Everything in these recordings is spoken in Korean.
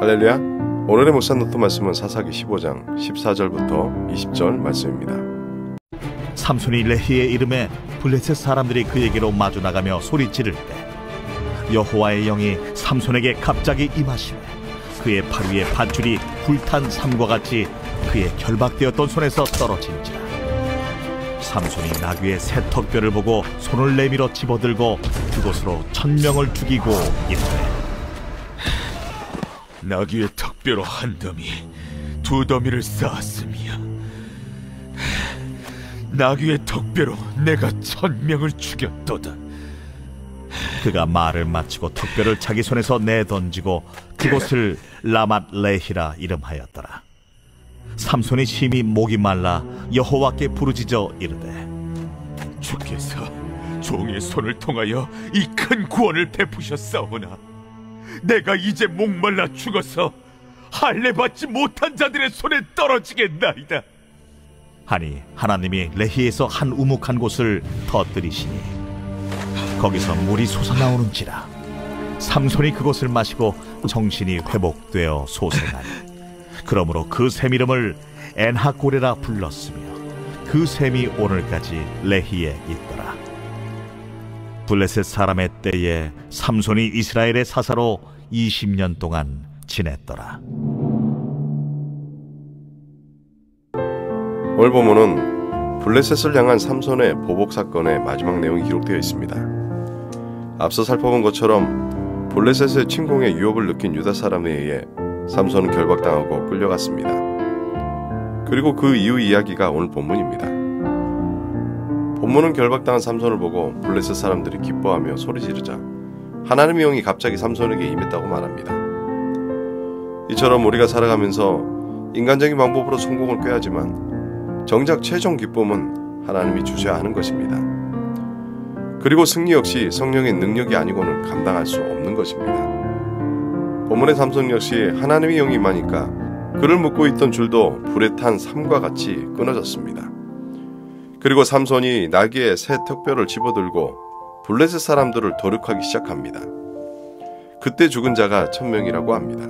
할렐루야. 오늘의 묵상 노트 말씀은 사사기 15장 14절부터 20절 말씀입니다. 삼손이 레히의 이르매 블레셋 사람들이 그에게로 마주 나가며 소리 지를 때 여호와의 영이 삼손에게 갑자기 임하시며 그의 팔 위에 밧줄이 불탄 삼과 같이 그의 결박되었던 손에서 떨어진지라 삼손이 나귀의 새 턱뼈를 보고 손을 내밀어 집어들고 그곳으로 천명을 죽이고 이르되 나귀의 턱뼈로 한 더미, 두 더미를 쌓았음이야. 나귀의 턱뼈로 내가 천 명을 죽였도다. 그가 말을 마치고 턱뼈를 자기 손에서 내던지고 그곳을 라맛 레히라 이름하였더라. 삼손이 심히 목이 말라 여호와께 부르짖어 이르되 주께서 종의 손을 통하여 이 큰 구원을 베푸셨사오나 내가 이제 목말라 죽어서 할례 받지 못한 자들의 손에 떨어지겠나이다. 하니 하나님이 레히에서 한 우묵한 곳을 터뜨리시니 거기서 물이 솟아나오는지라 삼손이 그곳을 마시고 정신이 회복되어 소생하니 그러므로 그 샘 이름을 엔하고레라 불렀으며 그 샘이 오늘까지 레히에 있더라 블레셋 사람의 때에 삼손이 이스라엘의 사사로 20년 동안 지냈더라 본문은 블레셋을 향한 삼손의 보복 사건의 마지막 내용이 기록되어 있습니다. 앞서 살펴본 것처럼 블레셋의 침공에 유혹을 느낀 유다 사람에 의해 삼손은 결박당하고 끌려갔습니다. 그리고 그 이후 이야기가 오늘 본문입니다. 본문은 결박당한 삼손을 보고 블레셋 사람들이 기뻐하며 소리 지르자 하나님의 영이 갑자기 삼손에게 임했다고 말합니다. 이처럼 우리가 살아가면서 인간적인 방법으로 성공을 꾀하지만 정작 최종 기쁨은 하나님이 주셔야 하는 것입니다. 그리고 승리 역시 성령의 능력이 아니고는 감당할 수 없는 것입니다. 본문의 삼손 역시 하나님의 영이 임하니까 그를 묶고 있던 줄도 불에 탄 삼과 같이 끊어졌습니다. 그리고 삼손이 나귀의 새 턱뼈를 집어들고 블레셋 사람들을 도륙하기 시작합니다. 그때 죽은 자가 천명이라고 합니다.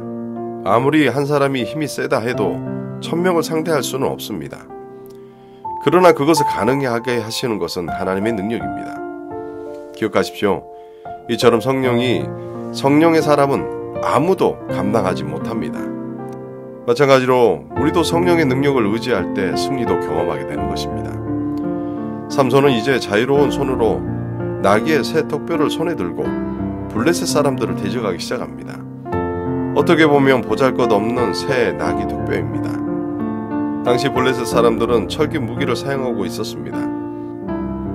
아무리 한 사람이 힘이 세다 해도 천명을 상대할 수는 없습니다. 그러나 그것을 가능하게 하시는 것은 하나님의 능력입니다. 기억하십시오. 이처럼 성령이 성령의 사람은 아무도 감당하지 못합니다. 마찬가지로 우리도 성령의 능력을 의지할 때 승리도 경험하게 되는 것입니다. 삼손은 이제 자유로운 손으로 나귀의 새 턱뼈를 손에 들고 블레셋 사람들을 대적하기 시작합니다. 어떻게 보면 보잘것없는 새 나귀 턱뼈입니다. 당시 블레셋 사람들은 철기 무기를 사용하고 있었습니다.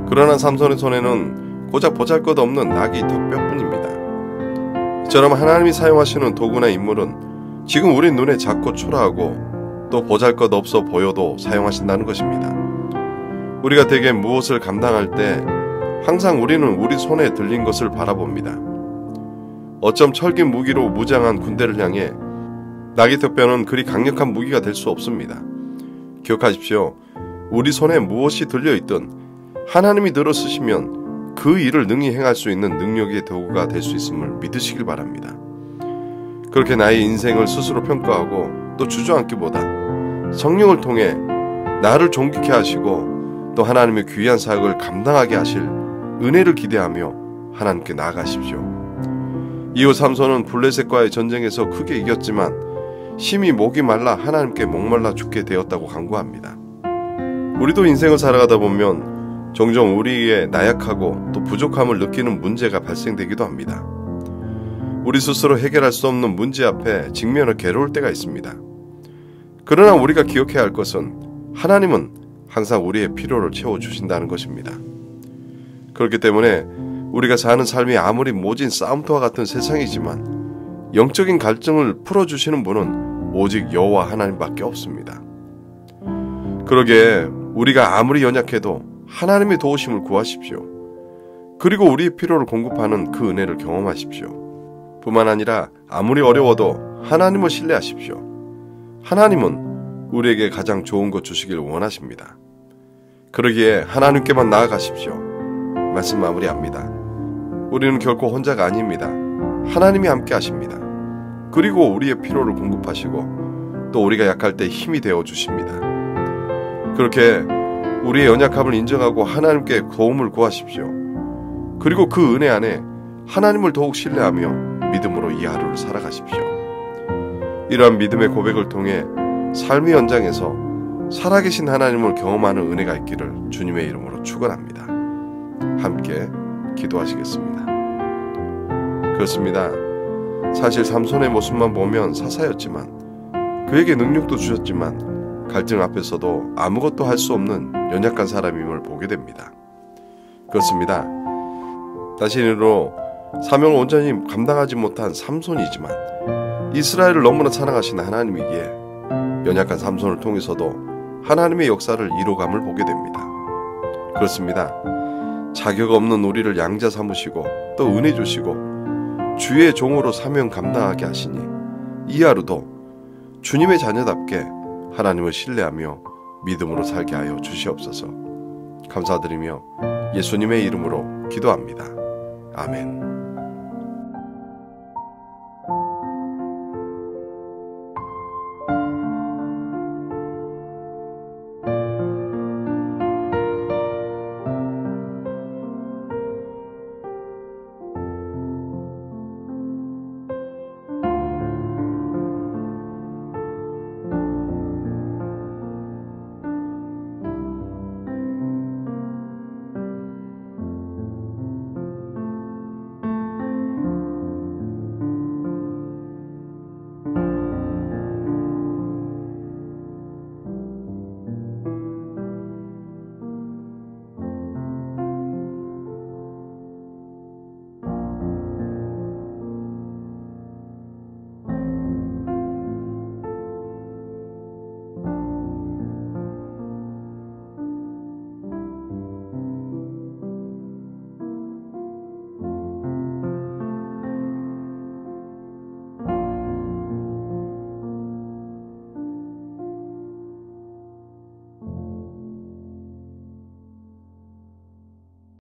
그러나 삼손의 손에는 고작 보잘것없는 나귀 턱뼈뿐입니다. 이처럼 하나님이 사용하시는 도구나 인물은 지금 우리 눈에 작고 초라하고 또 보잘것없어 보여도 사용하신다는 것입니다. 우리가 대개 무엇을 감당할 때 항상 우리는 우리 손에 들린 것을 바라봅니다. 어쩜 철기 무기로 무장한 군대를 향해 턱뼈는 그리 강력한 무기가 될 수 없습니다. 기억하십시오. 우리 손에 무엇이 들려있든 하나님이 들어 쓰시면 그 일을 능히 행할 수 있는 능력의 도구가 될 수 있음을 믿으시길 바랍니다. 그렇게 나의 인생을 스스로 평가하고 또 주저앉기보다 성령을 통해 나를 존귀케 하시고 또 하나님의 귀한 사역을 감당하게 하실 은혜를 기대하며 하나님께 나아가십시오. 이후 삼손은 블레셋과의 전쟁에서 크게 이겼지만 심히 목이 말라 하나님께 목말라 죽게 되었다고 강구합니다. 우리도 인생을 살아가다 보면 종종 우리의 나약하고 또 부족함을 느끼는 문제가 발생되기도 합니다. 우리 스스로 해결할 수 없는 문제 앞에 직면을 괴로울 때가 있습니다. 그러나 우리가 기억해야 할 것은 하나님은 항상 우리의 필요를 채워주신다는 것입니다. 그렇기 때문에 우리가 사는 삶이 아무리 모진 싸움터와 같은 세상이지만 영적인 갈증을 풀어주시는 분은 오직 여호와 하나님밖에 없습니다. 그러기에 우리가 아무리 연약해도 하나님의 도우심을 구하십시오. 그리고 우리의 필요를 공급하는 그 은혜를 경험하십시오. 뿐만 아니라 아무리 어려워도 하나님을 신뢰하십시오. 하나님은 우리에게 가장 좋은 것 주시길 원하십니다. 그러기에 하나님께만 나아가십시오. 말씀 마무리합니다. 우리는 결코 혼자가 아닙니다. 하나님이 함께 하십니다. 그리고 우리의 필요를 공급하시고 또 우리가 약할 때 힘이 되어 주십니다. 그렇게 우리의 연약함을 인정하고 하나님께 도움을 구하십시오. 그리고 그 은혜 안에 하나님을 더욱 신뢰하며 믿음으로 이 하루를 살아가십시오. 이러한 믿음의 고백을 통해 삶의 연장에서 살아계신 하나님을 경험하는 은혜가 있기를 주님의 이름으로 축원합니다. 함께 기도하시겠습니다. 그렇습니다. 사실 삼손의 모습만 보면 사사였지만 그에게 능력도 주셨지만 갈등 앞에서도 아무것도 할 수 없는 연약한 사람임을 보게 됩니다. 그렇습니다. 자신으로 사명을 온전히 감당하지 못한 삼손이지만 이스라엘을 너무나 사랑하시는 하나님이기에 연약한 삼손을 통해서도 하나님의 역사를 이루감을 보게 됩니다. 그렇습니다. 자격 없는 우리를 양자 삼으시고 또 은혜 주시고 주의 종으로 사명 감당하게 하시니 이 하루도 주님의 자녀답게 하나님을 신뢰하며 믿음으로 살게 하여 주시옵소서. 감사드리며 예수님의 이름으로 기도합니다. 아멘.